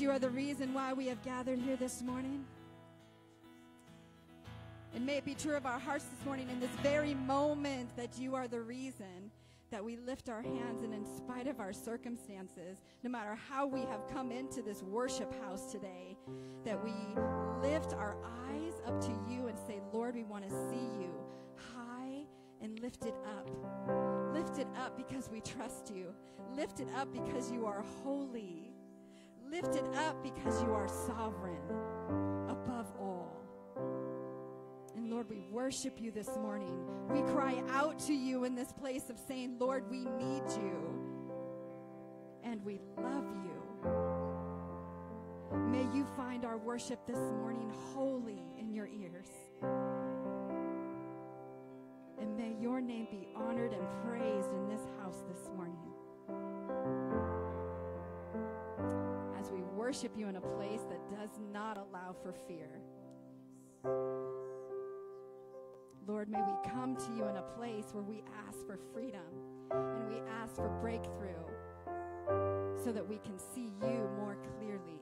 You are the reason why we have gathered here this morning. And may it be true of our hearts this morning in this very moment that you are the reason that we lift our hands and in spite of our circumstances, no matter how we have come into this worship house today, that we lift our eyes up to you and say, Lord, we want to see you high and lifted up. Lift it up because we trust you. Lift it up because you are holy lifted up because you are sovereign above all. And Lord, we worship you this morning. We cry out to you in this place of saying, Lord, we need you and we love you. May you find our worship this morning holy in your ears. And may your name be honored and praised in this house this morning. Worship you in a place that does not allow for fear. Lord, may we come to you in a place where we ask for freedom and we ask for breakthrough so that we can see you more clearly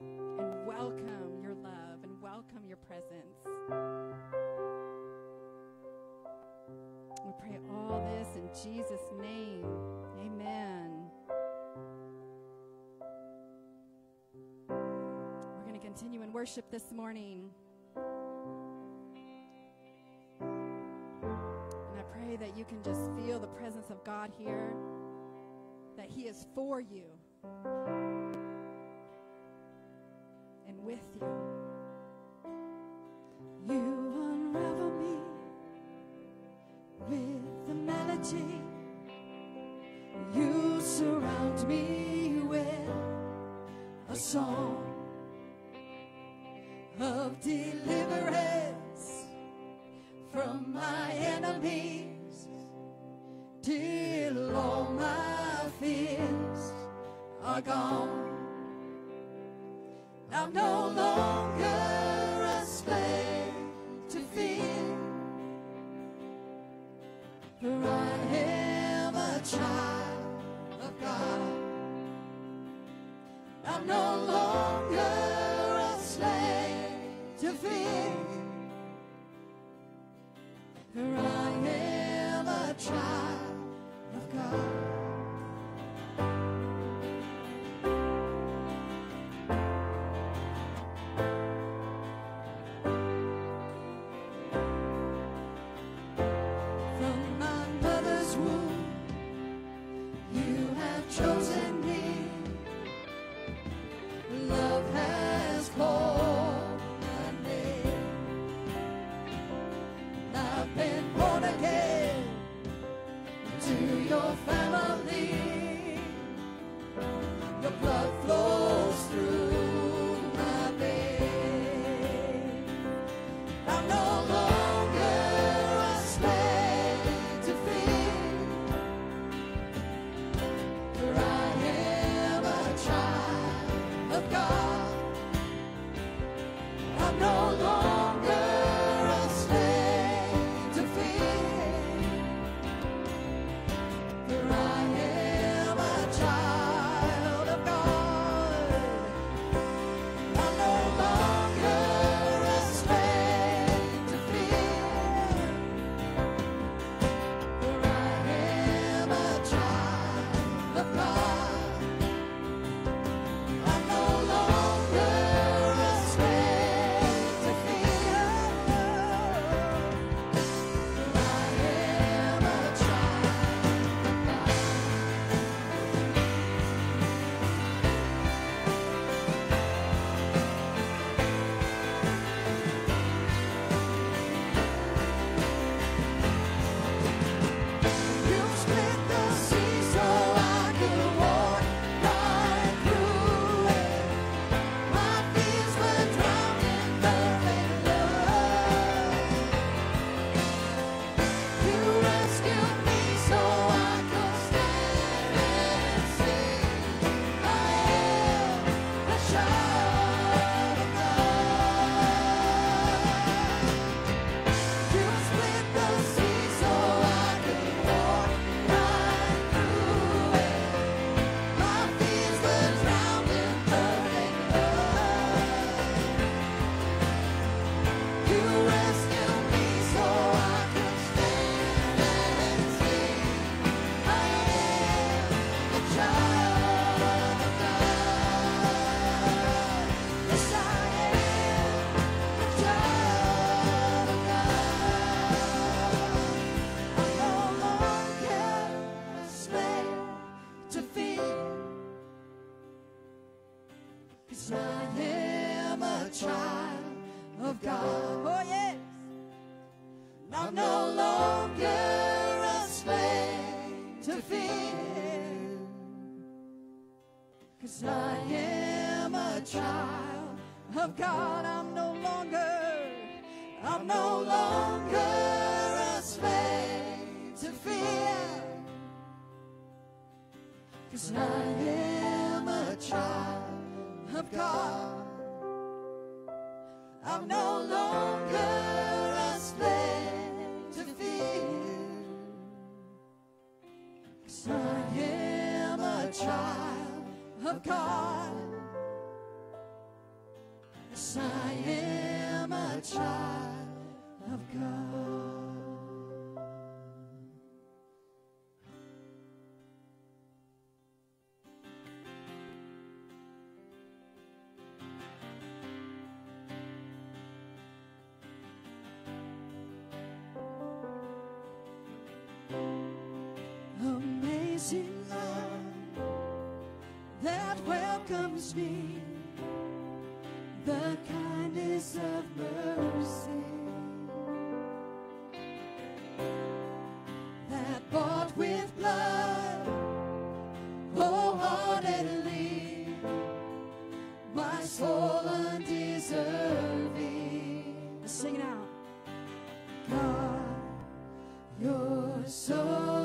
and welcome your love and welcome your presence. We pray all this in Jesus' name. Continue in worship this morning. And I pray that you can just feel the presence of God here, that He is for you and with you. that welcomes me, the kindness of mercy that bought with blood wholeheartedly my soul undeserving. Sing it out. God, you're so.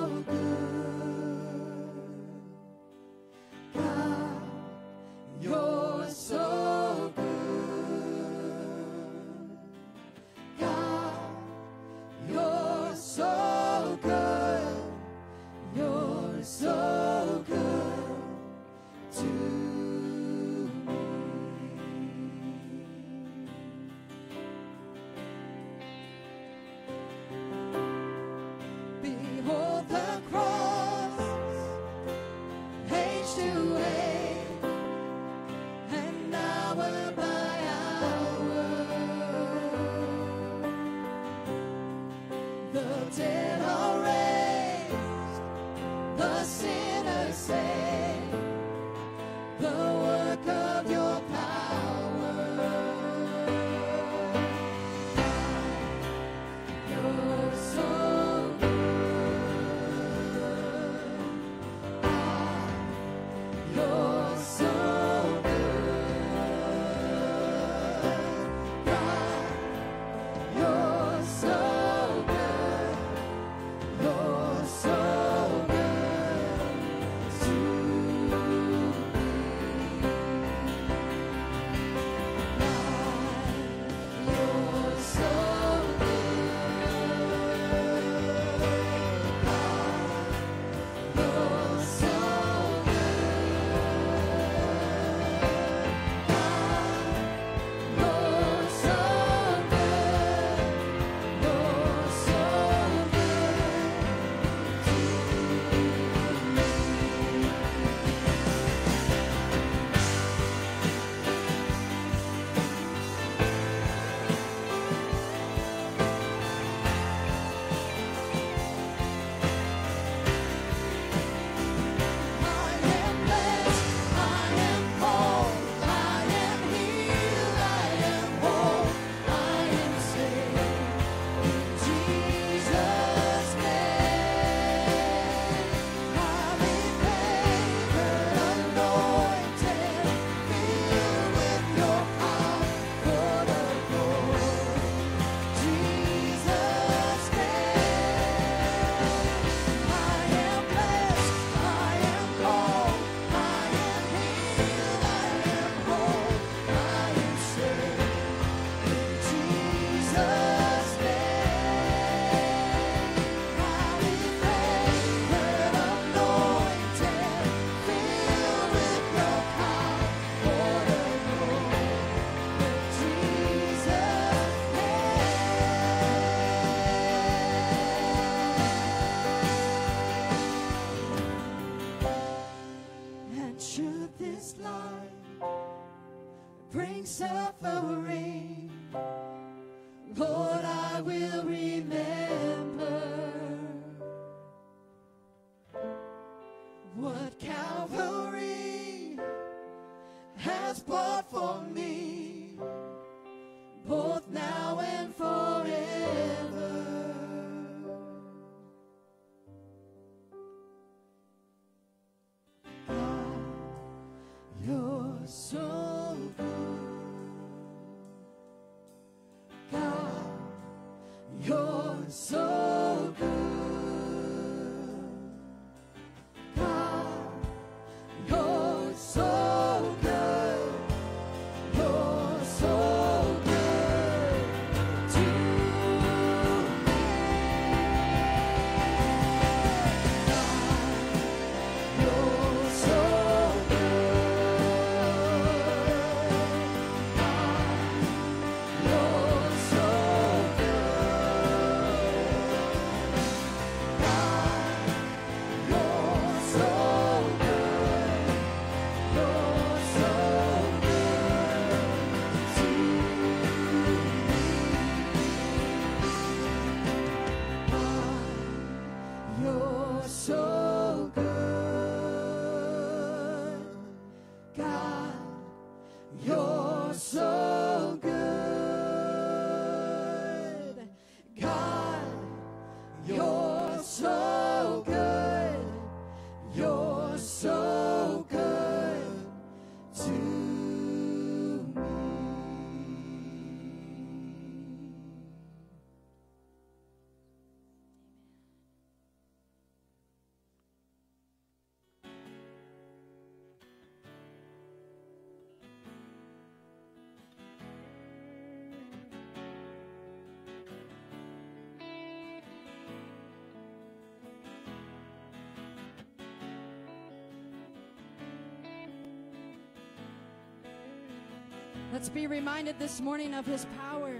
Let's be reminded this morning of his power.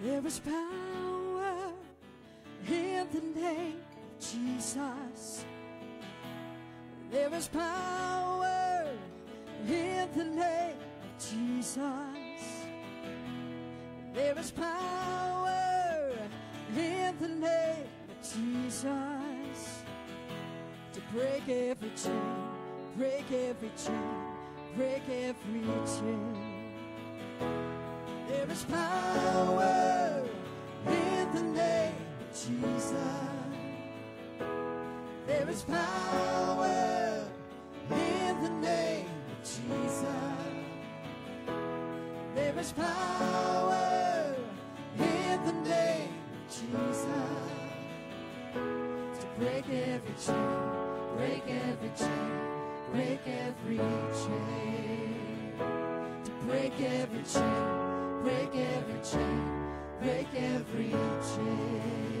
There is power in the name of Jesus. There is power in the name of Jesus. There is power in the name of Jesus break every chain, break every chain, break every chain. There is power in the name of Jesus. There is power in the name of Jesus. There is power in the name of Jesus to break every chain, break every chain, break every chain. To break every chain, break every chain, break every chain.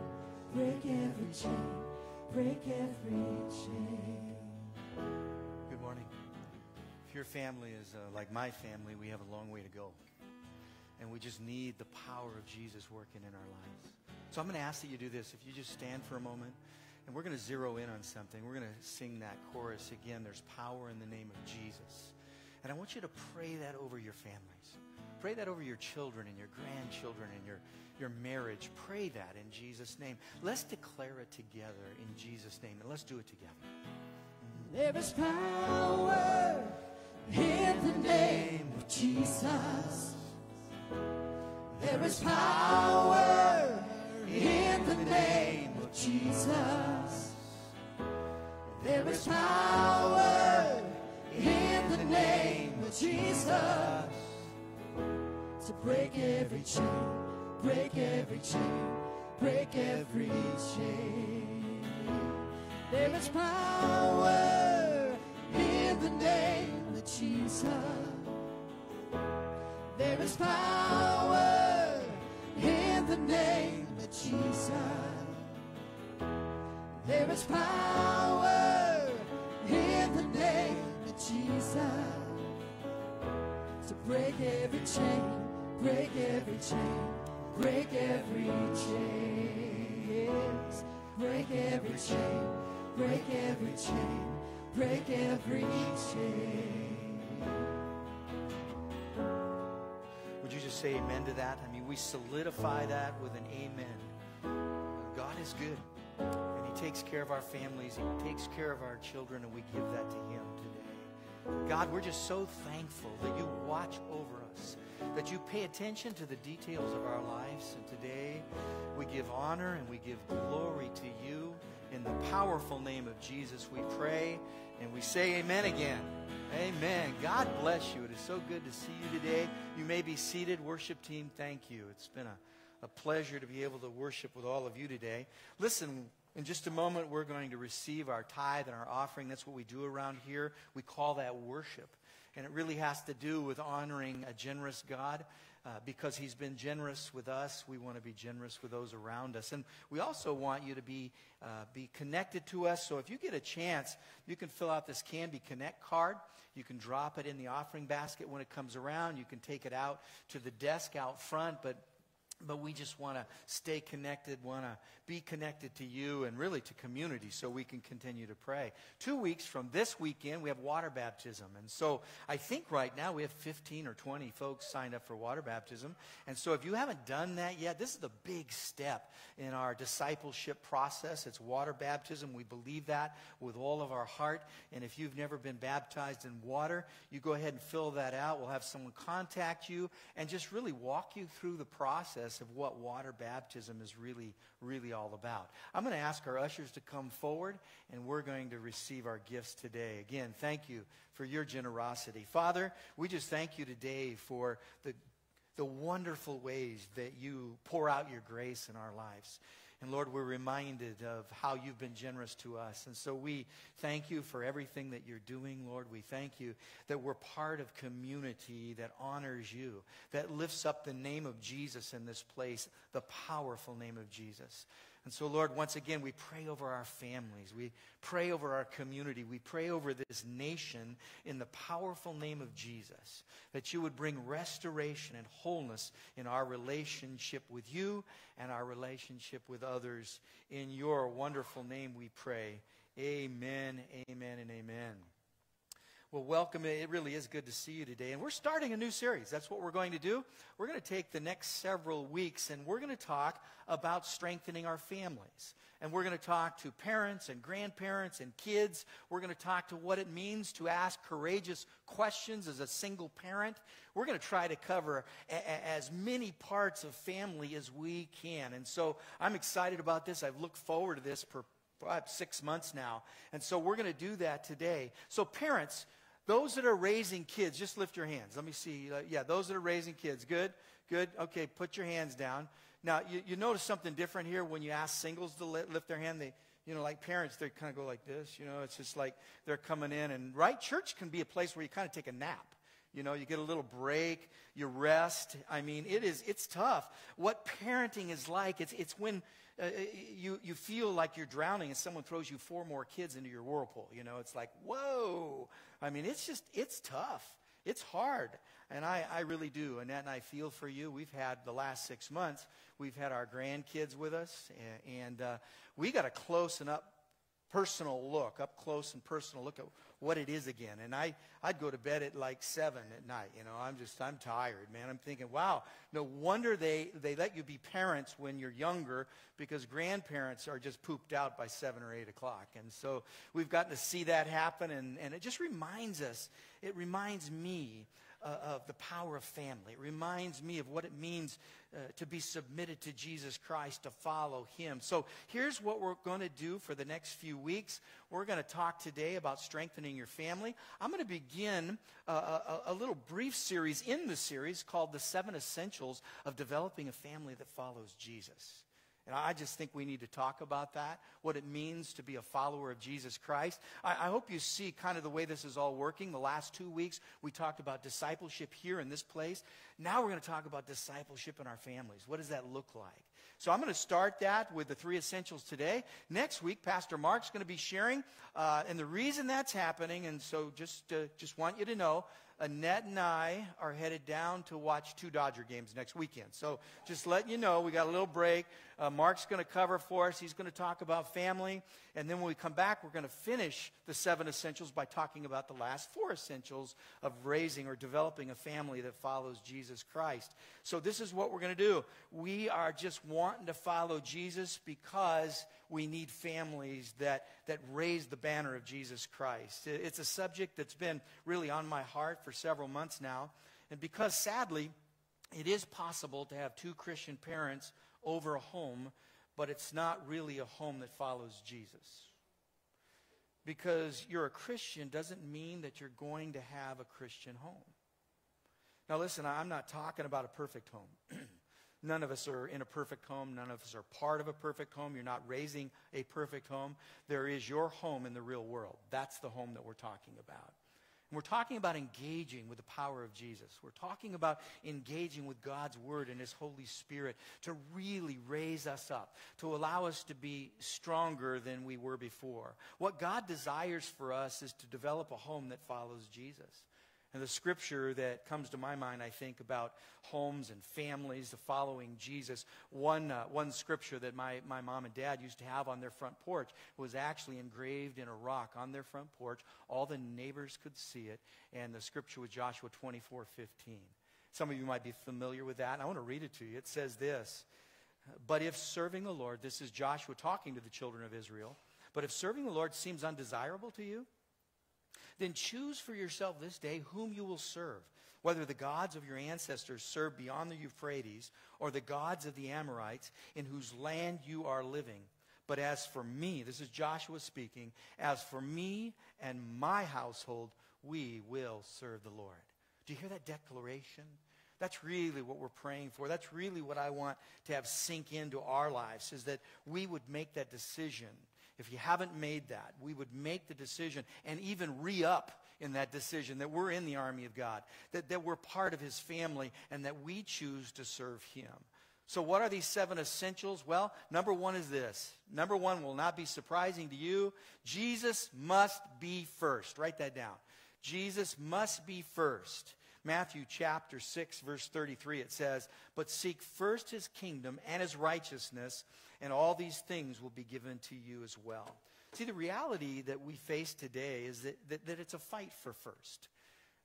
break every chain, break every chain. Good morning. If your family is uh, like my family, we have a long way to go. And we just need the power of Jesus working in our lives. So I'm going to ask that you do this. If you just stand for a moment, and we're going to zero in on something. We're going to sing that chorus again. There's power in the name of Jesus. And I want you to pray that over your families. Pray that over your children and your grandchildren and your, your marriage. Pray that in Jesus' name. Let's declare it together in Jesus' name, and let's do it together. There is power in the name of Jesus. There is power in the name of Jesus. There is power in the name of Jesus to break every chain, break every chain, break every chain. There is power in the name of Jesus. There is power in the name of Jesus. There is power in the name of Jesus to break every chain, break every chain, break every chain, break every chain, break every chain, break every chain. Would you just say amen to that? I mean, we solidify that with an amen. God is good, and He takes care of our families, He takes care of our children, and we give that to Him. God, we're just so thankful that you watch over us, that you pay attention to the details of our lives. And today we give honor and we give glory to you. In the powerful name of Jesus, we pray and we say amen again. Amen. God bless you. It is so good to see you today. You may be seated. Worship team, thank you. It's been a, a pleasure to be able to worship with all of you today. Listen, in just a moment, we're going to receive our tithe and our offering. That's what we do around here. We call that worship. And it really has to do with honoring a generous God. Uh, because he's been generous with us, we want to be generous with those around us. And we also want you to be, uh, be connected to us. So if you get a chance, you can fill out this Canby Connect card. You can drop it in the offering basket when it comes around. You can take it out to the desk out front. But but we just want to stay connected, want to be connected to you and really to community so we can continue to pray. Two weeks from this weekend, we have water baptism. And so I think right now we have 15 or 20 folks signed up for water baptism. And so if you haven't done that yet, this is the big step in our discipleship process. It's water baptism. We believe that with all of our heart. And if you've never been baptized in water, you go ahead and fill that out. We'll have someone contact you and just really walk you through the process of what water baptism is really, really all about. I'm going to ask our ushers to come forward, and we're going to receive our gifts today. Again, thank you for your generosity. Father, we just thank you today for the, the wonderful ways that you pour out your grace in our lives. And Lord, we're reminded of how you've been generous to us. And so we thank you for everything that you're doing, Lord. We thank you that we're part of community that honors you, that lifts up the name of Jesus in this place, the powerful name of Jesus. And so, Lord, once again, we pray over our families. We pray over our community. We pray over this nation in the powerful name of Jesus, that you would bring restoration and wholeness in our relationship with you and our relationship with others. In your wonderful name we pray. Amen, amen, and amen. Well, welcome. It really is good to see you today. And we're starting a new series. That's what we're going to do. We're going to take the next several weeks and we're going to talk about strengthening our families. And we're going to talk to parents and grandparents and kids. We're going to talk to what it means to ask courageous questions as a single parent. We're going to try to cover a- a- as many parts of family as we can. And so I'm excited about this. I've looked forward to this for six months now. And so we're going to do that today. So, parents, those that are raising kids, just lift your hands. Let me see. Uh, yeah, those that are raising kids. Good, good. Okay, put your hands down. Now, you, you notice something different here when you ask singles to li- lift their hand. They, you know, like parents, they kind of go like this. You know, it's just like they're coming in. And, right, church can be a place where you kind of take a nap. You know, you get a little break, you rest. I mean, it is, it's tough. What parenting is like, it's, it's when uh, you, you feel like you're drowning and someone throws you four more kids into your whirlpool. You know, it's like, whoa. I mean, it's just, it's tough. It's hard. And I, I really do. Annette and I feel for you. We've had the last six months, we've had our grandkids with us, and, and uh, we got a close and up personal look, up close and personal look at what it is again. And I, I'd go to bed at like 7 at night. You know, I'm just, I'm tired, man. I'm thinking, wow, no wonder they, they let you be parents when you're younger because grandparents are just pooped out by 7 or 8 o'clock. And so we've gotten to see that happen. And, and it just reminds us, it reminds me uh, of the power of family. It reminds me of what it means uh, to be submitted to Jesus Christ, to follow Him. So here's what we're going to do for the next few weeks. We're going to talk today about strengthening your family. I'm going to begin uh, a, a little brief series in the series called The Seven Essentials of Developing a Family That Follows Jesus. And I just think we need to talk about that, what it means to be a follower of Jesus Christ. I, I, hope you see kind of the way this is all working. The last two weeks, we talked about discipleship here in this place. Now we're going to talk about discipleship in our families. What does that look like? So I'm going to start that with the three essentials today. Next week, Pastor Mark's going to be sharing, uh, and the reason that's happening, and so just, uh, just want you to know, Annette and I are headed down to watch two Dodger games next weekend. So just letting you know, we got a little break. Uh, Mark's going to cover for us. He's going to talk about family. And then when we come back, we're going to finish the seven essentials by talking about the last four essentials of raising or developing a family that follows Jesus Christ. So this is what we're going to do. We are just wanting to follow Jesus because we need families that, that raise the banner of Jesus Christ. It's a subject that's been really on my heart for several months now. And because sadly, it is possible to have two Christian parents over a home, but it's not really a home that follows Jesus. Because you're a Christian doesn't mean that you're going to have a Christian home. Now, listen, I'm not talking about a perfect home. None of us are in a perfect home. None of us are part of a perfect home. You're not raising a perfect home. There is your home in the real world. That's the home that we're talking about. And we're talking about engaging with the power of Jesus. We're talking about engaging with God's Word and His Holy Spirit to really raise us up, to allow us to be stronger than we were before. What God desires for us is to develop a home that follows Jesus. And the scripture that comes to my mind, I think, about homes and families, the following Jesus, one, uh, one scripture that my, my mom and dad used to have on their front porch was actually engraved in a rock on their front porch. All the neighbors could see it. And the scripture was Joshua 24 15. Some of you might be familiar with that. I want to read it to you. It says this But if serving the Lord, this is Joshua talking to the children of Israel, but if serving the Lord seems undesirable to you, then choose for yourself this day whom you will serve, whether the gods of your ancestors served beyond the Euphrates or the gods of the Amorites in whose land you are living. But as for me, this is Joshua speaking, as for me and my household, we will serve the Lord. Do you hear that declaration? That's really what we're praying for. That's really what I want to have sink into our lives is that we would make that decision if you haven't made that, we would make the decision and even re up in that decision that we're in the army of God, that, that we're part of his family, and that we choose to serve him. So, what are these seven essentials? Well, number one is this. Number one will not be surprising to you. Jesus must be first. Write that down. Jesus must be first. Matthew chapter 6, verse 33, it says, But seek first his kingdom and his righteousness, and all these things will be given to you as well. See, the reality that we face today is that, that, that it's a fight for first.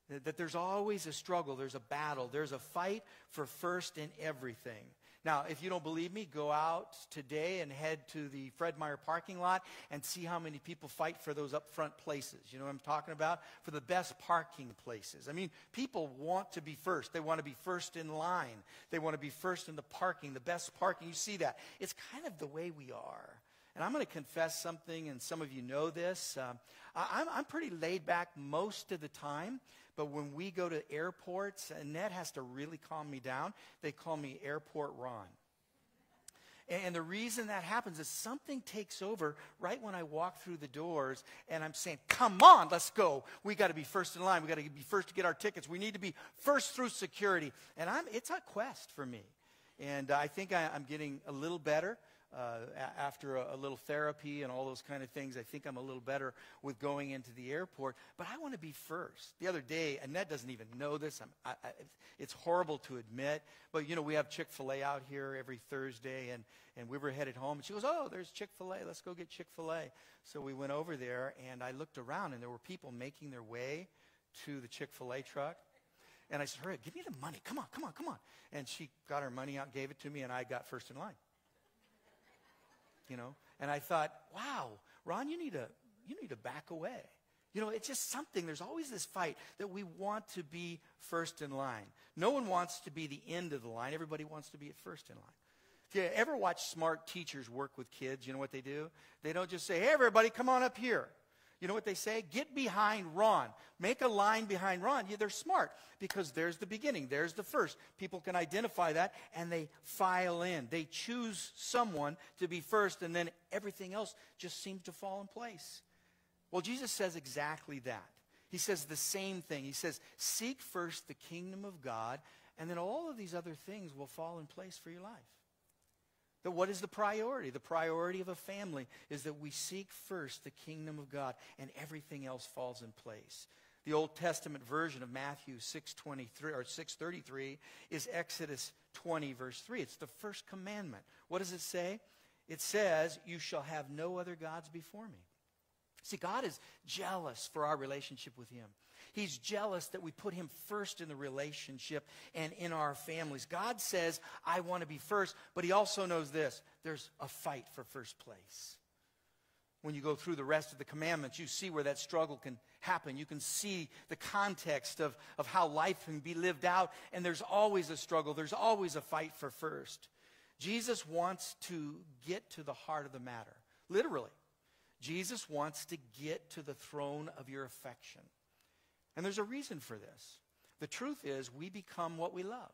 That, that there's always a struggle, there's a battle, there's a fight for first in everything. Now, if you don't believe me, go out today and head to the Fred Meyer parking lot and see how many people fight for those up front places. You know what I'm talking about? For the best parking places. I mean, people want to be first. They want to be first in line. They want to be first in the parking, the best parking. You see that. It's kind of the way we are. And I'm going to confess something, and some of you know this. Um, I, I'm pretty laid back most of the time. But when we go to airports, uh, Annette has to really calm me down. They call me Airport Ron. And the reason that happens is something takes over right when I walk through the doors and I'm saying, come on, let's go. We got to be first in line. We got to be first to get our tickets. We need to be first through security. And I'm, it's a quest for me. And uh, I think I, I'm getting a little better uh, after a, a little therapy and all those kind of things, I think I'm a little better with going into the airport. But I want to be first. The other day, Annette doesn't even know this. I'm, I, I, it's horrible to admit, but you know we have Chick Fil A out here every Thursday, and and we were headed home. And she goes, "Oh, there's Chick Fil A. Let's go get Chick Fil A." So we went over there, and I looked around, and there were people making their way to the Chick Fil A truck. And I said, hurry, give me the money. Come on, come on, come on. And she got her money out, gave it to me, and I got first in line you know. And I thought, wow, Ron, you need to you need to back away. You know, it's just something. There's always this fight that we want to be first in line. No one wants to be the end of the line. Everybody wants to be at first in line. If you ever watch smart teachers work with kids, you know what they do? They don't just say, hey, everybody, come on up here. You know what they say? Get behind Ron. Make a line behind Ron. Yeah, they're smart because there's the beginning, there's the first. People can identify that and they file in. They choose someone to be first, and then everything else just seems to fall in place. Well, Jesus says exactly that. He says the same thing. He says, Seek first the kingdom of God, and then all of these other things will fall in place for your life. That what is the priority? The priority of a family is that we seek first the kingdom of God and everything else falls in place. The Old Testament version of Matthew 6:23 or 6:33 is Exodus 20 verse 3. It's the first commandment. What does it say? It says, "You shall have no other gods before me." See, God is jealous for our relationship with him. He's jealous that we put him first in the relationship and in our families. God says, I want to be first, but he also knows this there's a fight for first place. When you go through the rest of the commandments, you see where that struggle can happen. You can see the context of, of how life can be lived out, and there's always a struggle, there's always a fight for first. Jesus wants to get to the heart of the matter, literally. Jesus wants to get to the throne of your affection. And there's a reason for this. The truth is, we become what we love.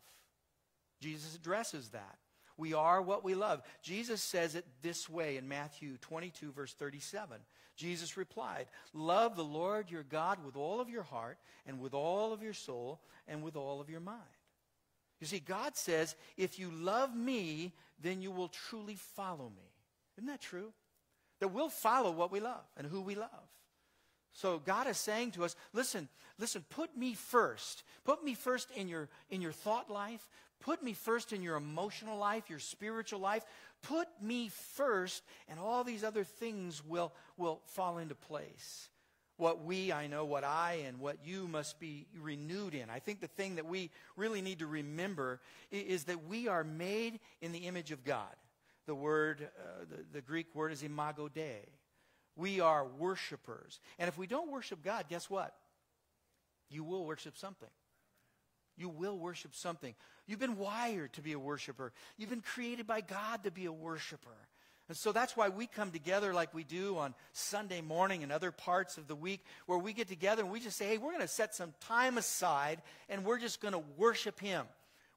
Jesus addresses that. We are what we love. Jesus says it this way in Matthew 22, verse 37. Jesus replied, Love the Lord your God with all of your heart, and with all of your soul, and with all of your mind. You see, God says, If you love me, then you will truly follow me. Isn't that true? That we'll follow what we love and who we love. So God is saying to us, listen, listen, put me first. Put me first in your in your thought life. Put me first in your emotional life, your spiritual life. Put me first, and all these other things will, will fall into place. What we, I know, what I, and what you must be renewed in. I think the thing that we really need to remember is that we are made in the image of God. The word, uh, the, the Greek word is imago Dei. We are worshipers. And if we don't worship God, guess what? You will worship something. You will worship something. You've been wired to be a worshiper. You've been created by God to be a worshiper. And so that's why we come together like we do on Sunday morning and other parts of the week where we get together and we just say, hey, we're going to set some time aside and we're just going to worship Him.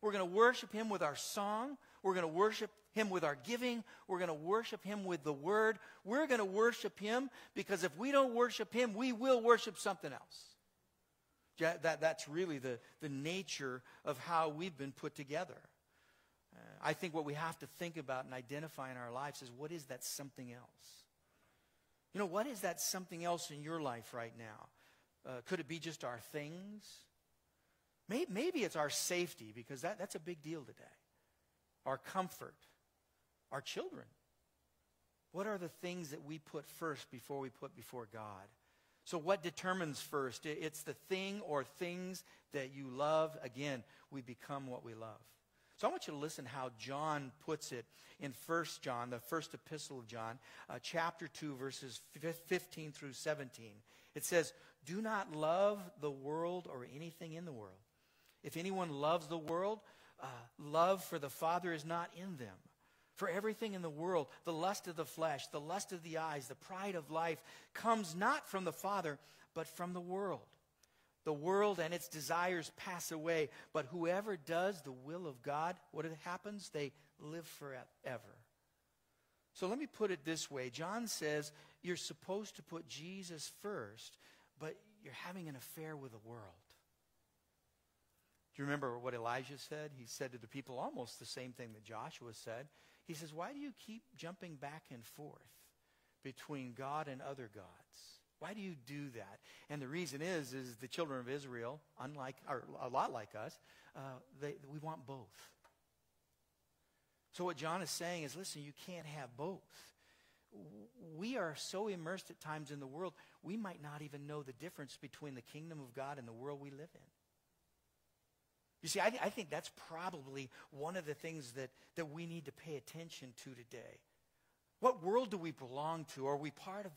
We're going to worship Him with our song. We're going to worship Him with our giving. We're going to worship Him with the Word. We're going to worship Him because if we don't worship Him, we will worship something else. That, that's really the, the nature of how we've been put together. Uh, I think what we have to think about and identify in our lives is what is that something else? You know, what is that something else in your life right now? Uh, could it be just our things? Maybe, maybe it's our safety because that, that's a big deal today. Our comfort, our children. What are the things that we put first before we put before God? So, what determines first? It's the thing or things that you love. Again, we become what we love. So, I want you to listen how John puts it in 1 John, the first epistle of John, uh, chapter 2, verses 15 through 17. It says, Do not love the world or anything in the world. If anyone loves the world, uh, love for the Father is not in them. For everything in the world, the lust of the flesh, the lust of the eyes, the pride of life, comes not from the Father, but from the world. The world and its desires pass away, but whoever does the will of God, what happens? They live forever. So let me put it this way John says you're supposed to put Jesus first, but you're having an affair with the world. Do you remember what Elijah said? He said to the people almost the same thing that Joshua said. He says, Why do you keep jumping back and forth between God and other gods? Why do you do that? And the reason is, is the children of Israel, unlike, or a lot like us, uh, they, we want both. So what John is saying is, listen, you can't have both. We are so immersed at times in the world, we might not even know the difference between the kingdom of God and the world we live in. You see, I, I think that's probably one of the things that, that we need to pay attention to today. What world do we belong to? Are we part of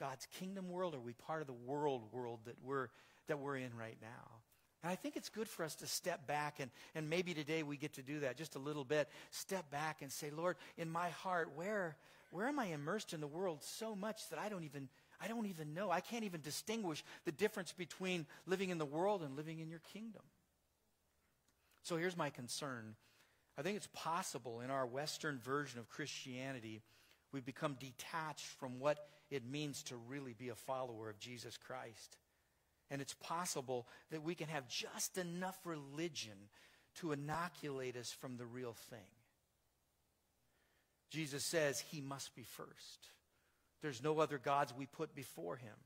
God's kingdom world? Or are we part of the world world that we're, that we're in right now? And I think it's good for us to step back, and, and maybe today we get to do that just a little bit. Step back and say, Lord, in my heart, where, where am I immersed in the world so much that I don't even I don't even know. I can't even distinguish the difference between living in the world and living in your kingdom. So here's my concern. I think it's possible in our Western version of Christianity, we've become detached from what it means to really be a follower of Jesus Christ. And it's possible that we can have just enough religion to inoculate us from the real thing. Jesus says he must be first. There's no other gods we put before him.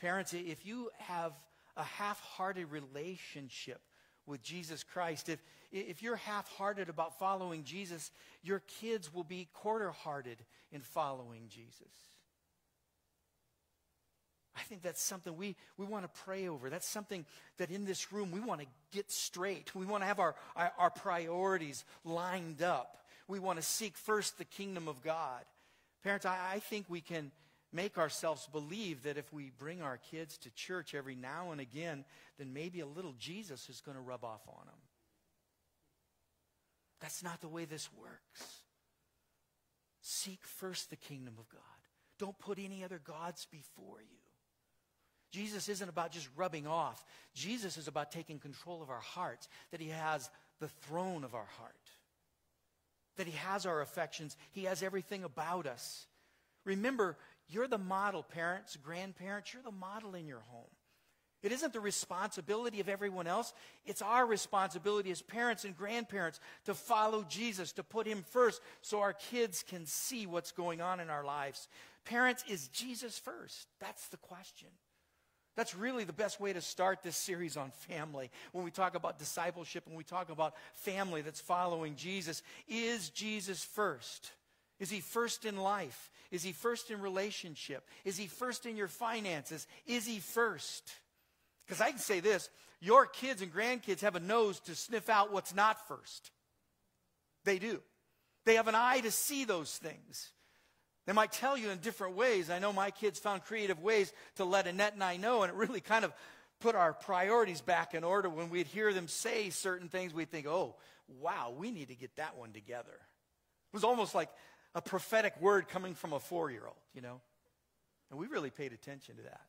Parents, if you have a half hearted relationship with Jesus Christ, if, if you're half hearted about following Jesus, your kids will be quarter hearted in following Jesus. I think that's something we, we want to pray over. That's something that in this room we want to get straight. We want to have our, our, our priorities lined up. We want to seek first the kingdom of God. Parents, I, I think we can make ourselves believe that if we bring our kids to church every now and again, then maybe a little Jesus is going to rub off on them. That's not the way this works. Seek first the kingdom of God. Don't put any other gods before you. Jesus isn't about just rubbing off. Jesus is about taking control of our hearts, that he has the throne of our heart, that he has our affections, he has everything about us. Remember, you're the model, parents, grandparents, you're the model in your home. It isn't the responsibility of everyone else. It's our responsibility as parents and grandparents to follow Jesus, to put him first so our kids can see what's going on in our lives. Parents, is Jesus first? That's the question. That's really the best way to start this series on family. When we talk about discipleship, when we talk about family that's following Jesus, is Jesus first? Is he first in life? Is he first in relationship? Is he first in your finances? Is he first? Because I can say this your kids and grandkids have a nose to sniff out what's not first. They do. They have an eye to see those things. They might tell you in different ways. I know my kids found creative ways to let Annette and I know, and it really kind of put our priorities back in order. When we'd hear them say certain things, we'd think, oh, wow, we need to get that one together. It was almost like a prophetic word coming from a four year old, you know? And we really paid attention to that.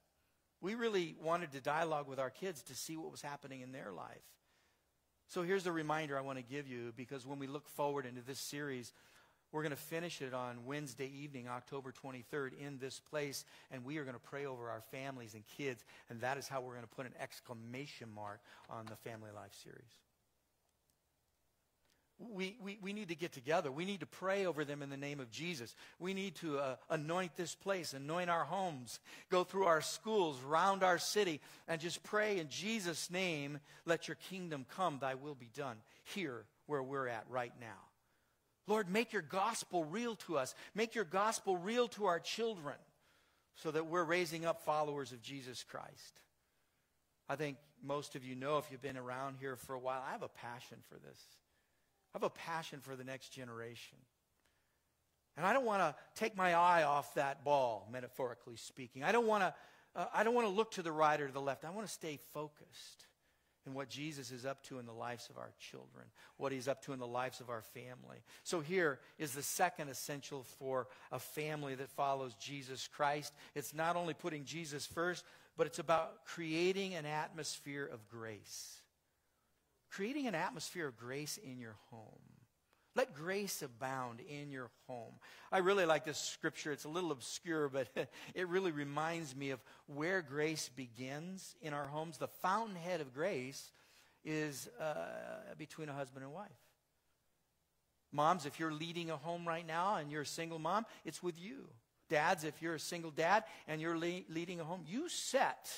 We really wanted to dialogue with our kids to see what was happening in their life. So here's the reminder I want to give you because when we look forward into this series, we're going to finish it on Wednesday evening, October 23rd, in this place, and we are going to pray over our families and kids, and that is how we're going to put an exclamation mark on the Family Life series. We, we, we need to get together. We need to pray over them in the name of Jesus. We need to uh, anoint this place, anoint our homes, go through our schools, round our city, and just pray in Jesus' name, let your kingdom come, thy will be done here where we're at right now. Lord, make your gospel real to us. Make your gospel real to our children so that we're raising up followers of Jesus Christ. I think most of you know if you've been around here for a while, I have a passion for this. I have a passion for the next generation. And I don't want to take my eye off that ball, metaphorically speaking. I don't want to uh, I don't want to look to the right or to the left. I want to stay focused in what Jesus is up to in the lives of our children, what he's up to in the lives of our family. So here is the second essential for a family that follows Jesus Christ. It's not only putting Jesus first, but it's about creating an atmosphere of grace. Creating an atmosphere of grace in your home. Let grace abound in your home. I really like this scripture. It's a little obscure, but it really reminds me of where grace begins in our homes. The fountainhead of grace is uh, between a husband and wife. Moms, if you're leading a home right now and you're a single mom, it's with you. Dads, if you're a single dad and you're le- leading a home, you set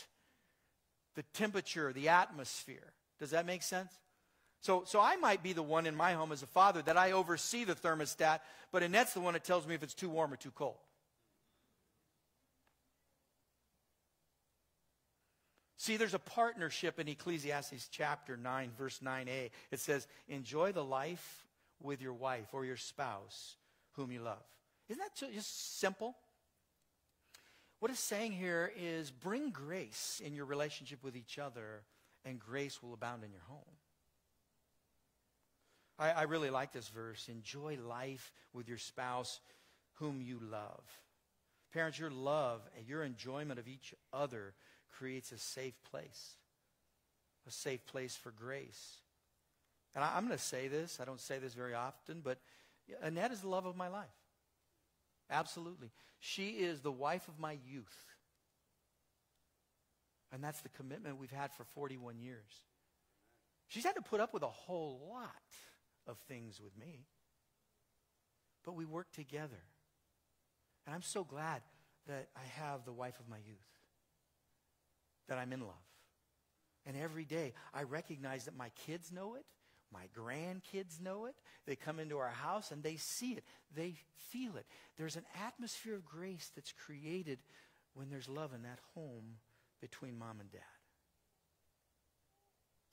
the temperature, the atmosphere. Does that make sense? So, so I might be the one in my home as a father that I oversee the thermostat, but Annette's the one that tells me if it's too warm or too cold. See, there's a partnership in Ecclesiastes chapter 9, verse 9a. It says, Enjoy the life with your wife or your spouse whom you love. Isn't that just simple? What it's saying here is bring grace in your relationship with each other, and grace will abound in your home. I, I really like this verse. Enjoy life with your spouse whom you love. Parents, your love and your enjoyment of each other creates a safe place, a safe place for grace. And I, am going to say this. I don't say this very often, but Annette is the love of my life. Absolutely. She is the wife of my youth. And that's the commitment we've had for 41 years. She's had to put up with a whole lot of things with me. But we work together. And I'm so glad that I have the wife of my youth, that I'm in love. And every day I recognize that my kids know it, my grandkids know it. They come into our house and they see it, they feel it. There's an atmosphere of grace that's created when there's love in that home between mom and dad.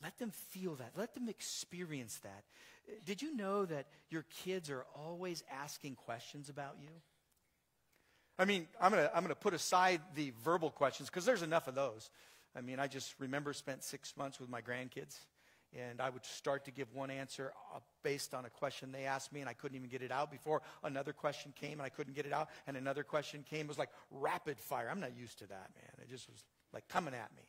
Let them feel that. Let them experience that. Did you know that your kids are always asking questions about you? I mean, I'm going to I'm to put aside the verbal questions because there's enough of those. I mean, I just remember spent six months with my grandkids, and I would start to give one answer uh, based on a question they asked me, and I couldn't even get it out before another question came, and I couldn't get it out, and another question came. It was like rapid fire. I'm not used to that, man. It just was like coming at me.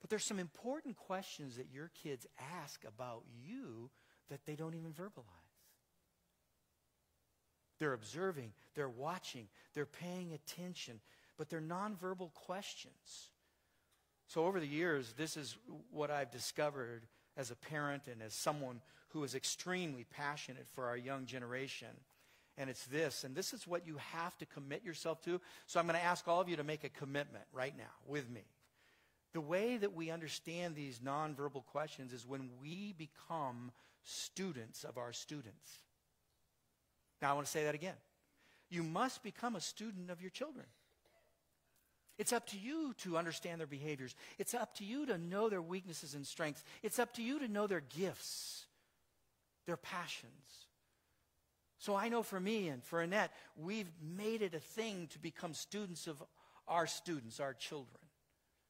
But there's some important questions that your kids ask about you that they don't even verbalize. They're observing, they're watching, they're paying attention, but they're nonverbal questions. So, over the years, this is what I've discovered as a parent and as someone who is extremely passionate for our young generation. And it's this, and this is what you have to commit yourself to. So, I'm going to ask all of you to make a commitment right now with me. The way that we understand these nonverbal questions is when we become students of our students. Now, I want to say that again. You must become a student of your children. It's up to you to understand their behaviors. It's up to you to know their weaknesses and strengths. It's up to you to know their gifts, their passions. So I know for me and for Annette, we've made it a thing to become students of our students, our children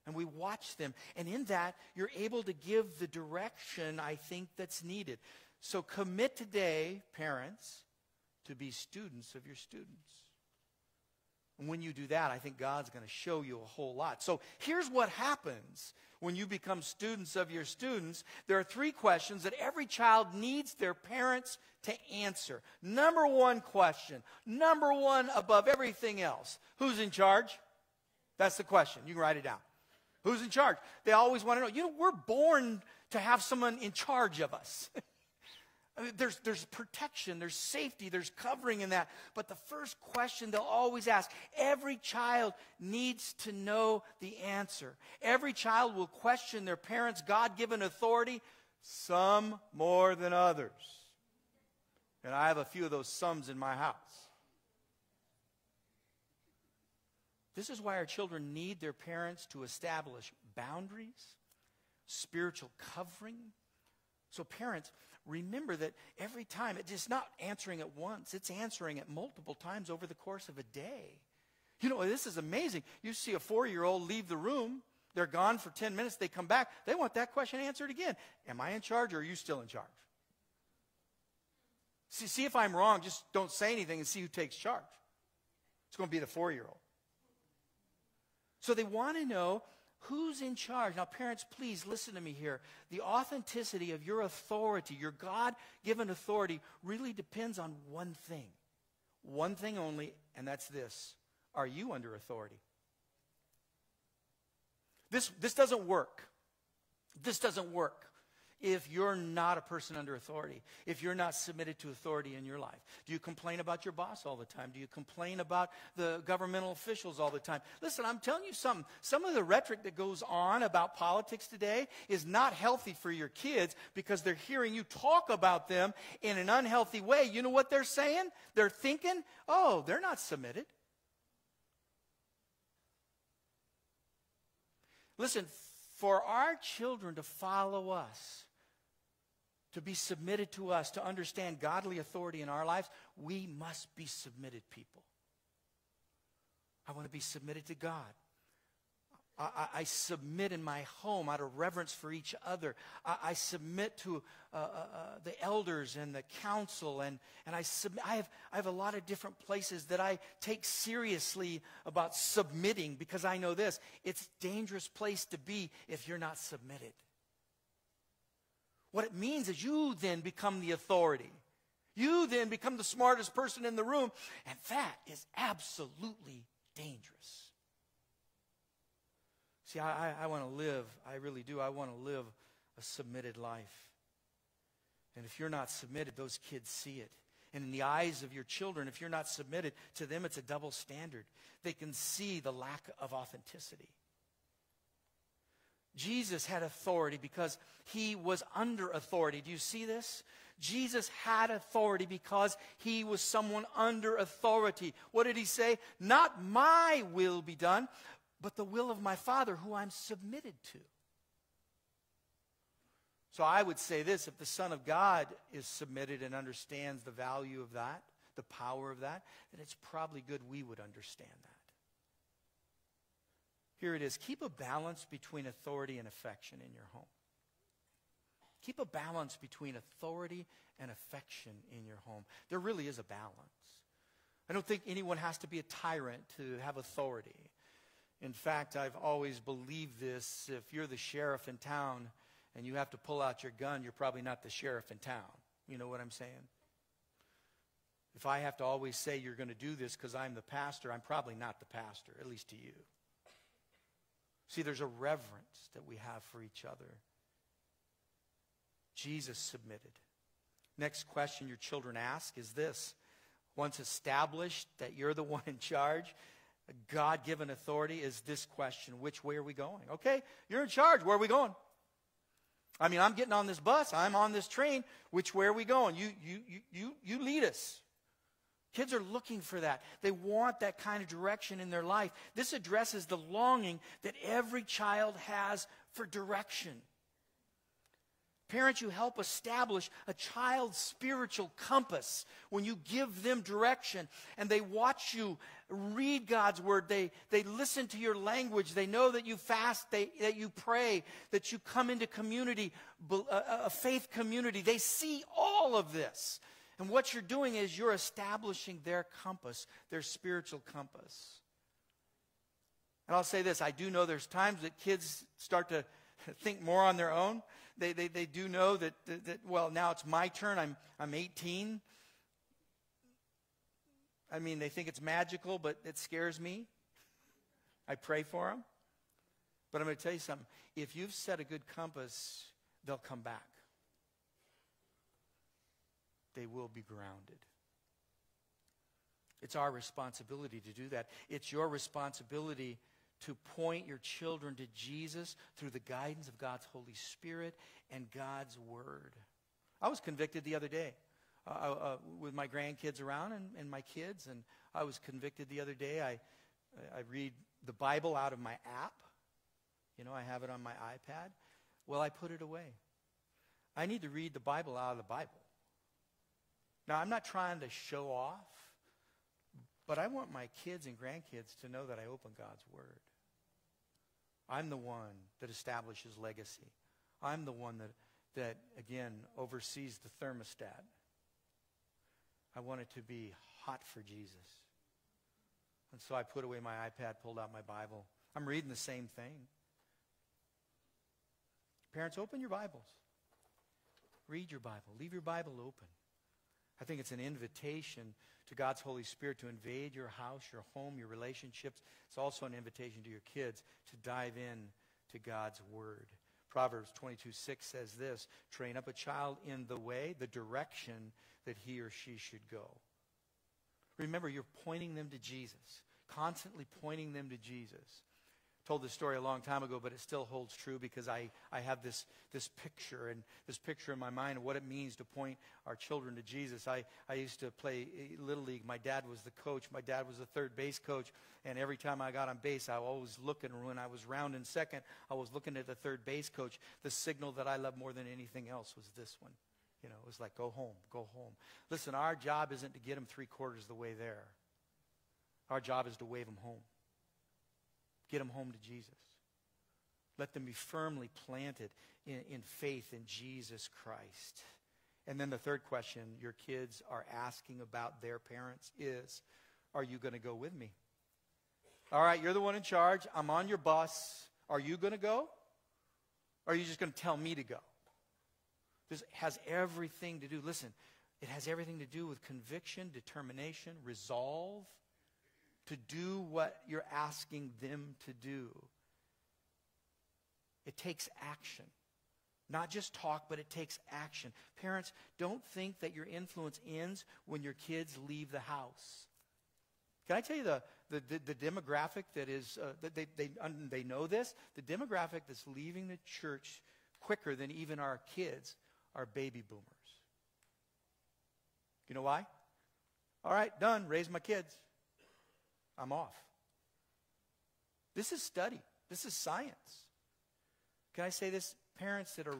and we watch them. And in that, you're able to give the direction I think that's needed. So commit today, parents, to be students of your students. And when you do that, I think God's going to show you a whole lot. So here's what happens when you become students of your students. There are three questions that every child needs their parents to answer. Number one question, number one above everything else who's in charge? That's the question. You can write it down. Who's in charge? They always want to know. You know, we're born to have someone in charge of us. I mean, there's, there's protection, there's safety, there's covering in that. But the first question they'll always ask every child needs to know the answer. Every child will question their parents' God given authority, some more than others. And I have a few of those sums in my house. This is why our children need their parents to establish boundaries, spiritual covering. So, parents, remember that every time, it's not answering at once, it's answering it multiple times over the course of a day. You know, this is amazing. You see a four year old leave the room, they're gone for 10 minutes, they come back, they want that question answered again. Am I in charge or are you still in charge? See, see if I'm wrong, just don't say anything and see who takes charge. It's going to be the four year old. So they want to know who's in charge. Now, parents, please listen to me here. The authenticity of your authority, your God given authority, really depends on one thing. One thing only, and that's this Are you under authority? This, this doesn't work. This doesn't work if you're not a person under authority, if you're not submitted to authority in your life? Do you complain about your boss all the time? Do you complain about the governmental officials all the time? Listen, I'm telling you something. Some of the rhetoric that goes on about politics today is not healthy for your kids because they're hearing you talk about them in an unhealthy way. You know what they're saying? They're thinking, oh, they're not submitted. Listen, for our children to follow us, to be submitted to us, to understand godly authority in our lives, we must be submitted people. I want to be submitted to God. I, I, I submit in my home out of reverence for each other. I, I submit to uh, uh, uh, the elders and the council, and, and I, submit, I, have, I have a lot of different places that I take seriously about submitting because I know this it's dangerous place to be if you're not submitted. What it means is you then become the authority. You then become the smartest person in the room, and that is absolutely dangerous. See, I, I, want to live, I really do, I want to live a submitted life. And if you're not submitted, those kids see it. And in the eyes of your children, if you're not submitted to them, it's a double standard. They can see the lack of authenticity. Jesus had authority because he was under authority. Do you see this? Jesus had authority because he was someone under authority. What did he say? Not my will be done, but the will of my Father who I'm submitted to. So I would say this if the Son of God is submitted and understands the value of that, the power of that, then it's probably good we would understand that. Here it is. Keep a balance between authority and affection in your home. Keep a balance between authority and affection in your home. There really is a balance. I don't think anyone has to be a tyrant to have authority. In fact, I've always believed this. If you're the sheriff in town and you have to pull out your gun, you're probably not the sheriff in town. You know what I'm saying? If I have to always say you're going to do this because I'm the pastor, I'm probably not the pastor, at least to you. See, there's a reverence that we have for each other. Jesus submitted. Next question your children ask is this Once established that you're the one in charge, God given authority, is this question Which way are we going? Okay, you're in charge. Where are we going? I mean, I'm getting on this bus, I'm on this train. Which way are we going? You, you, you, you, you lead us. Kids are looking for that. They want that kind of direction in their life. This addresses the longing that every child has for direction. Parents, you help establish a child's spiritual compass when you give them direction and they watch you read God's word. They, they listen to your language. They know that you fast, they, that you pray, that you come into community, a, uh, uh, a faith community. They see all of this. And what you're doing is you're establishing their compass, their spiritual compass. And I'll say this I do know there's times that kids start to think more on their own. They, they, they do know that, that, that, well, now it's my turn. I'm, I'm 18. I mean, they think it's magical, but it scares me. I pray for them. But I'm going to tell you something. If you've set a good compass, they'll come back they will be grounded. It's our responsibility to do that. It's your responsibility to point your children to Jesus through the guidance of God's Holy Spirit and God's Word. I was convicted the other day. uh, uh, with my grandkids around and, and my kids. And I was convicted the other day. I, I read the Bible out of my app. You know, I have it on my iPad. Well, I put it away. I need to read the Bible out of the Bible. Now, I'm not trying to show off, but I want my kids and grandkids to know that I open God's Word. I'm the one that establishes legacy. I'm the one that, that again, oversees the thermostat. I want it to be hot for Jesus. And so I put away my iPad, pulled out my Bible. I'm reading the same thing. Parents, open your Bibles. Read your Bible. Leave your Bible open. I think it's an invitation to God's Holy Spirit to invade your house, your home, your relationships. It's also an invitation to your kids to dive in to God's Word. Proverbs 22 6 says this train up a child in the way, the direction that he or she should go. Remember, you're pointing them to Jesus, constantly pointing them to Jesus told this story a long time ago, but it still holds true because I, I have this, this picture and this picture in my mind of what it means to point our children to Jesus. I, I used to play Little League. My dad was the coach. My dad was the third base coach. And every time I got on base, I was always looking. When I was rounding second, I was looking at the third base coach. The signal that I love more than anything else was this one. You know, it was like, go home, go home. Listen, our job isn't to get them three quarters of the way there. Our job is to wave them home. Get them home to Jesus. Let them be firmly planted in, in faith in Jesus Christ. And then the third question your kids are asking about their parents is Are you going to go with me? All right, you're the one in charge. I'm on your bus. Are you going to go? Or are you just going to tell me to go? This has everything to do, listen, it has everything to do with conviction, determination, resolve to do what you're asking them to do. It takes action. Not just talk, but it takes action. Parents, don't think that your influence ends when your kids leave the house. Can I tell you the, the, the, the demographic that is, uh, that they, they, they know this? The demographic that's leaving the church quicker than even our kids are baby boomers. You know why? All right, done. Raise my kids. I'm off. This is study. This is science. Can I say this? Parents that are,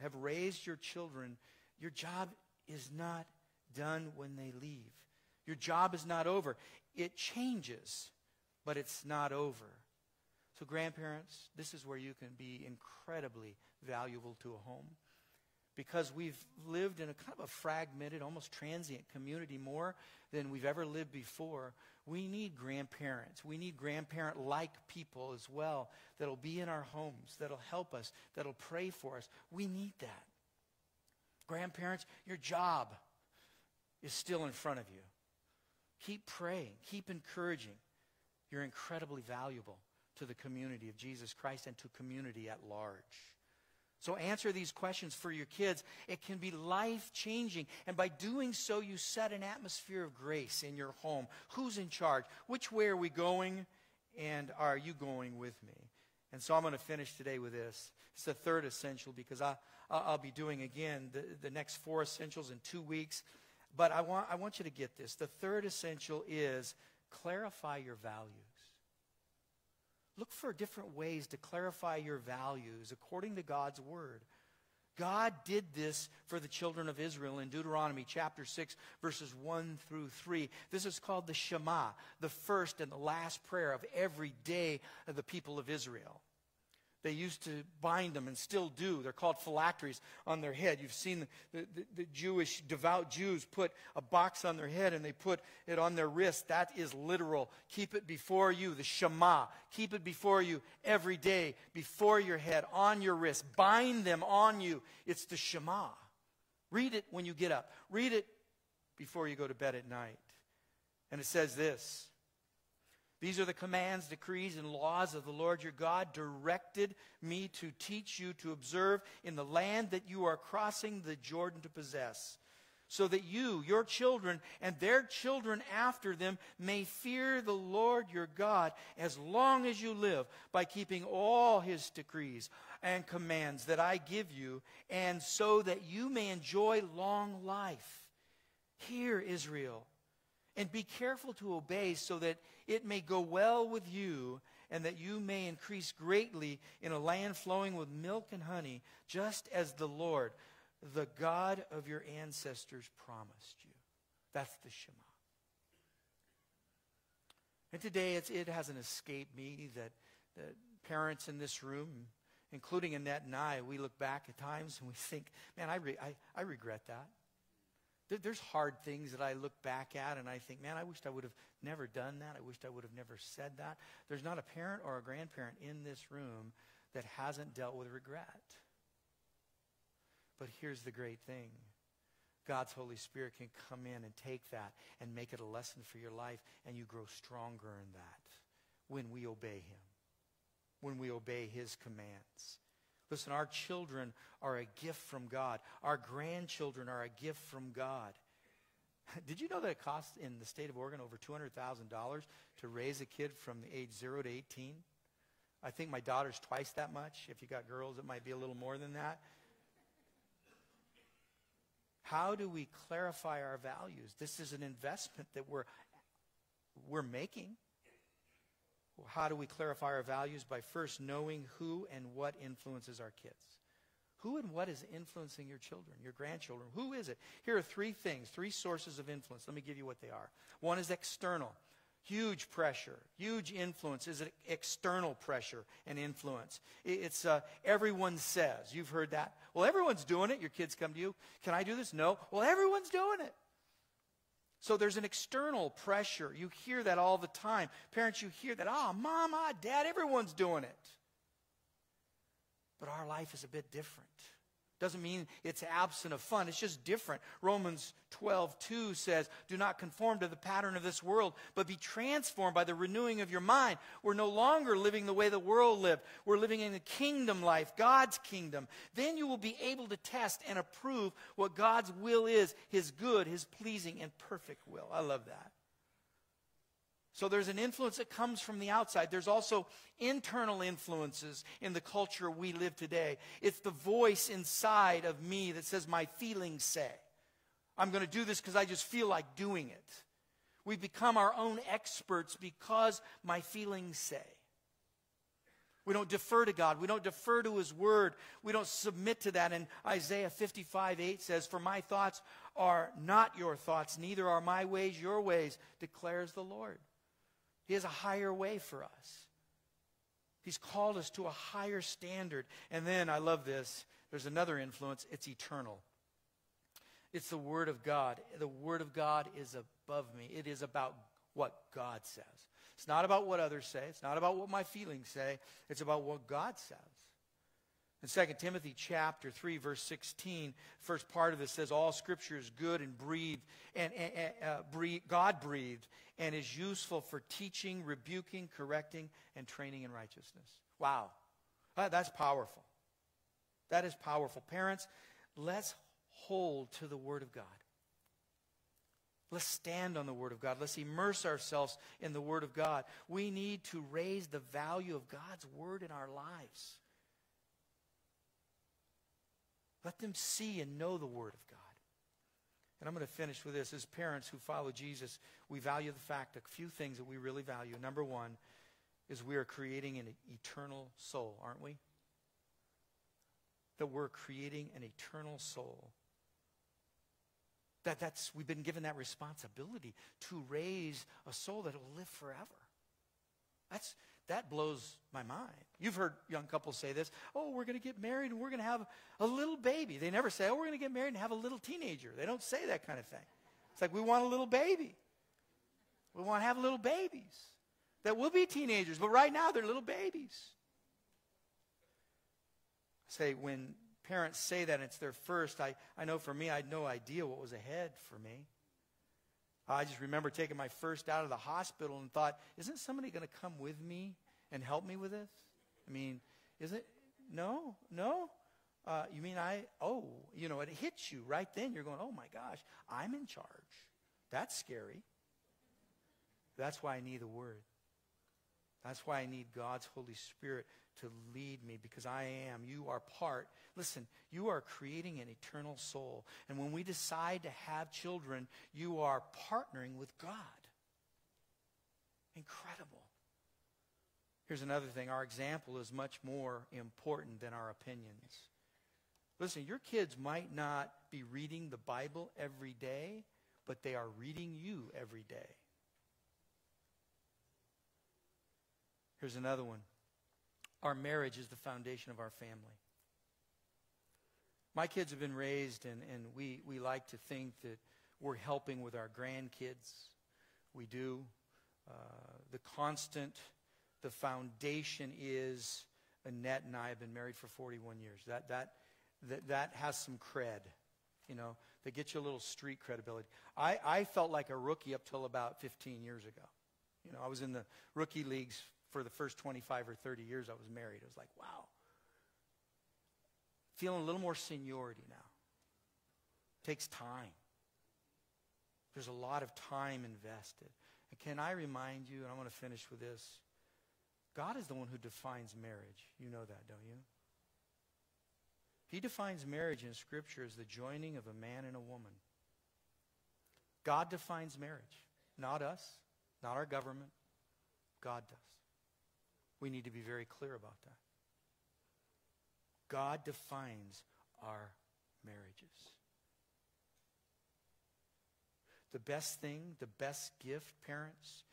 have raised your children, your job is not done when they leave. Your job is not over. It changes, but it's not over. So, grandparents, this is where you can be incredibly valuable to a home because we've lived in a kind of a fragmented, almost transient community more than we've ever lived before. We need grandparents. We need grandparent like people as well that'll be in our homes, that'll help us, that'll pray for us. We need that. Grandparents, your job is still in front of you. Keep praying, keep encouraging. You're incredibly valuable to the community of Jesus Christ and to community at large. So answer these questions for your kids. It can be life changing. And by doing so, you set an atmosphere of grace in your home. Who's in charge? Which way are we going? And are you going with me? And so I'm going to finish today with this. It's the third essential because I, I'll be doing again the, the next four essentials in two weeks. But I want, I want you to get this. The third essential is clarify your values. Look for different ways to clarify your values according to God's word. God did this for the children of Israel in Deuteronomy chapter 6, verses 1 through 3. This is called the Shema, the first and the last prayer of every day of the people of Israel. They used to bind them and still do. They're called phylacteries on their head. You've seen the, the, the, Jewish, devout Jews put a box on their head and they put it on their wrist. That is literal. Keep it before you, the Shema. Keep it before you every day, before your head, on your wrist. Bind them on you. It's the Shema. Read it when you get up, read it before you go to bed at night. And it says this these are the commands, decrees, and laws of the Lord your God, directed me to teach you to observe in the land that you are crossing the Jordan to possess, so that you, your children, and their children after them may fear the Lord your God as long as you live by keeping all his decrees and commands that I give you, and so that you may enjoy long life. Hear, Israel, and be careful to obey so that it may go well with you and that you may increase greatly in a land flowing with milk and honey, just as the Lord, the God of your ancestors, promised you. That's the Shema. And today it hasn't escaped me that, that parents in this room, including Annette and I, we look back at times and we think, man, I, re- I, I regret that. There, there's hard things that I look back at and I think, man, I wished I would have never done that. I wished I would have never said that. There's not a parent or a grandparent in this room that hasn't dealt with regret. But here's the great thing God's Holy Spirit can come in and take that and make it a lesson for your life, and you grow stronger in that when we obey Him, when we obey His commands. Listen, our children are a gift from God. Our grandchildren are a gift from God. Did you know that it costs in the state of Oregon over $200,000 to raise a kid from the age 0 to 18? I think my daughter's twice that much. If you got girls, it might be a little more than that. How do we clarify our values? This is an investment that we're, we're making. How do we clarify our values? By first knowing who and what influences our kids. Who and what is influencing your children, your grandchildren? Who is it? Here are three things, three sources of influence. Let me give you what they are. One is external. Huge pressure, huge influence is it external pressure and influence. It's uh, everyone says. You've heard that. Well, everyone's doing it. Your kids come to you. Can I do this? No. Well, everyone's doing it. So there's an external pressure. You hear that all the time. Parents, you hear that. Oh, mom, ah, dad, everyone's doing it. But our life is a bit different. Doesn't mean it's absent of fun. It's just different. Romans 12, 2 says, Do not conform to the pattern of this world, but be transformed by the renewing of your mind. We're no longer living the way the world lived. We're living in the kingdom life, God's kingdom. Then you will be able to test and approve what God's will is, his good, his pleasing, and perfect will. I love that. So there's an influence that comes from the outside. There's also internal influences in the culture we live today. It's the voice inside of me that says, My feelings say. I'm going to do this because I just feel like doing it. We become our own experts because my feelings say. We don't defer to God. We don't defer to His Word. We don't submit to that. And Isaiah 55 8 says, For my thoughts are not your thoughts, neither are my ways your ways, declares the Lord. He has a higher way for us. He's called us to a higher standard. And then, I love this, there's another influence. It's eternal. It's the Word of God. The Word of God is above me. It is about what God says. It's not about what others say. It's not about what my feelings say. It's about what God says. In 2 Timothy chapter 3, verse 16, first part of this says, All scripture is good and breathed, and, and uh, breathe, God breathed, and is useful for teaching, rebuking, correcting, and training in righteousness. Wow. Uh, that's powerful. That is powerful. Parents, let's hold to the Word of God. Let's stand on the Word of God. Let's immerse ourselves in the Word of God. We need to raise the value of God's Word in our lives. Let them see and know the Word of God. And I'm going to finish with this. As parents who follow Jesus, we value the fact a few things that we really value. Number one is we are creating an eternal soul, aren't we? That we're creating an eternal soul. That that's we've been given that responsibility to raise a soul that will live forever. That's that blows my mind. You've heard young couples say this oh, we're going to get married and we're going to have a little baby. They never say, oh, we're going to get married and have a little teenager. They don't say that kind of thing. It's like we want a little baby. We want to have little babies that will be teenagers, but right now they're little babies. Say, when parents say that it's their first, I, I know for me, I had no idea what was ahead for me. I just remember taking my first out of the hospital and thought, isn't somebody going to come with me and help me with this? I mean, is it? No, no. Uh, you mean I? Oh, you know, it hits you right then. You're going, oh my gosh, I'm in charge. That's scary. That's why I need the Word. That's why I need God's Holy Spirit to lead me because I am. You are part. Listen, you are creating an eternal soul. And when we decide to have children, you are partnering with God. Incredible. Here's another thing our example is much more important than our opinions. Listen, your kids might not be reading the Bible every day, but they are reading you every day. Here's another one. Our marriage is the foundation of our family. My kids have been raised, and, and we, we like to think that we're helping with our grandkids. We do. Uh, the constant, the foundation is Annette and I have been married for 41 years. That, that, that, that has some cred, you know, that gets you a little street credibility. I, I felt like a rookie up till about 15 years ago. You know, I was in the rookie leagues for the first 25 or 30 years I was married. I was like, wow. Feeling a little more seniority now. Takes time. There's a lot of time invested. And can I remind you, and I want to finish with this God is the one who defines marriage. You know that, don't you? He defines marriage in Scripture as the joining of a man and a woman. God defines marriage, not us, not our government. God does. We need to be very clear about that. God defines our marriages. The best thing, the best gift, parents,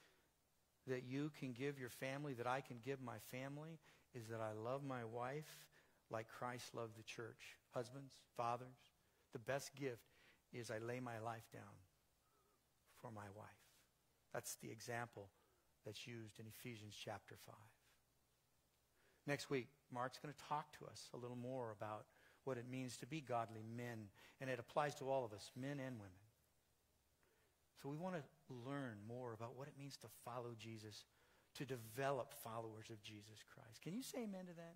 that you can give your family, that I can give my family, is that I love my wife like Christ loved the church. Husbands, fathers, the best gift is I lay my life down for my wife. That's the example that's used in Ephesians chapter 5. Next week, Mark's going to talk to us a little more about what it means to be godly men, and it applies to all of us, men and women. So we want to learn more about what it means to follow Jesus, to develop followers of Jesus Christ. Can you say amen to that?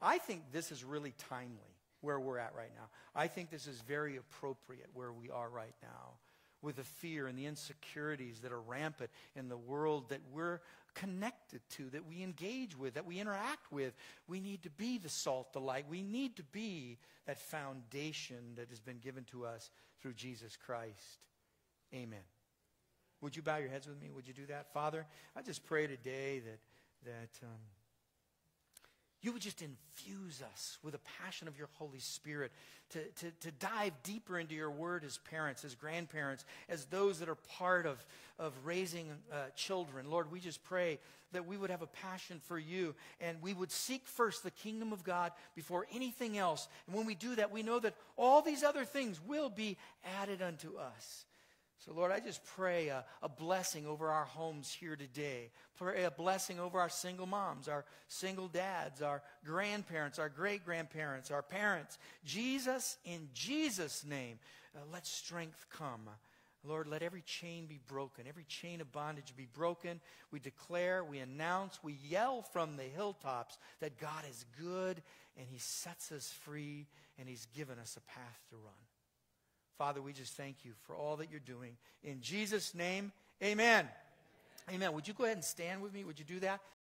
I think this is really timely where we're at right now. I think this is very appropriate where we are right now with the fear and the insecurities that are rampant in the world that we're connected to, that we engage with, that we interact with. We need to be the salt, the light. We need to be that foundation that has been given to us through Jesus Christ. Amen. Would you bow your heads with me? Would you do that? Father, I just pray today that, that um, you would just infuse us with a passion of your Holy Spirit to, to, to dive deeper into your word as parents, as grandparents, as those that are part of, of raising uh, children. Lord, we just pray that we would have a passion for you and we would seek first the kingdom of God before anything else. And when we do that, we know that all these other things will be added unto us. So, Lord, I just pray a, a, blessing over our homes here today. Pray a blessing over our single moms, our single dads, our grandparents, our great grandparents, our parents. Jesus, in Jesus' name, uh, let strength come. Lord, let every chain be broken, every chain of bondage be broken. We declare, we announce, we yell from the hilltops that God is good and He sets us free and He's given us a path to run. Father, we just thank you for all that you're doing. In Jesus' name, amen. Amen. Would you go ahead and stand with me? Would you do that?